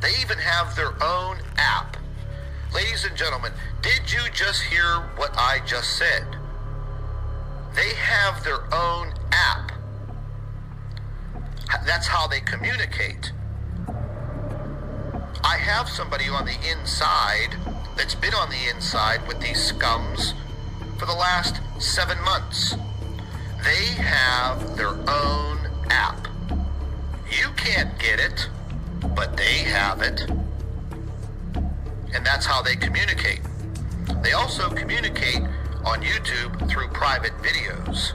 They even have their own app. Ladies and gentlemen, did you just hear what I just said? They have their own app. That's how they communicate. I have somebody on the inside that's been on the inside with these scums for the last seven months. They have their own app. You can't get it, but they have it. And that's how they communicate. They also communicate on YouTube through private videos.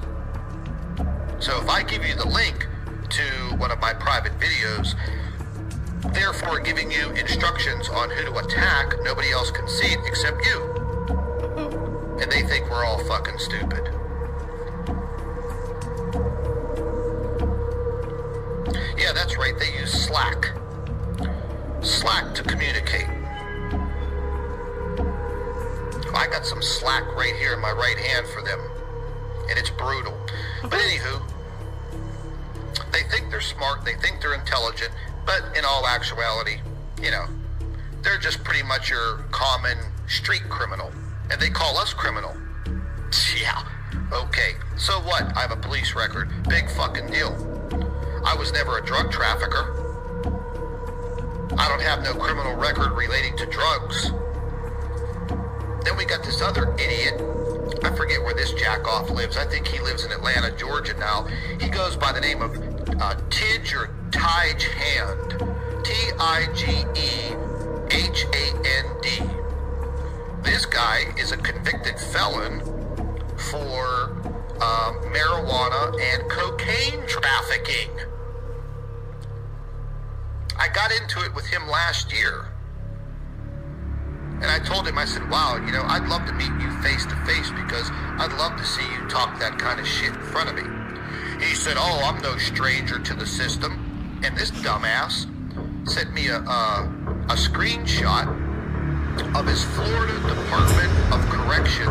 So if I give you the link to one of my private videos, therefore giving you instructions on who to attack, nobody else can see it except you. And they think we're all fucking stupid. Yeah, that's right, they use Slack. Slack to communicate. I got some slack right here in my right hand for them. And it's brutal. But anywho, they think they're smart, they think they're intelligent, but in all actuality, you know, they're just pretty much your common street criminal. And they call us criminal. Yeah. Okay. So what? I have a police record. Big fucking deal. I was never a drug trafficker. I don't have no criminal record relating to drugs. Then we got this other idiot. I forget where this jackoff lives. I think he lives in Atlanta, Georgia now. He goes by the name of uh, Tidge or Tige Hand. T-I-G-E-H-A-N-D. This guy is a convicted felon for um, marijuana and cocaine trafficking. I got into it with him last year. And I told him, I said, wow, you know, I'd love to meet you face to face because I'd love to see you talk that kind of shit in front of me. He said, oh, I'm no stranger to the system. And this dumbass sent me a, a, a screenshot of his Florida Department of Corrections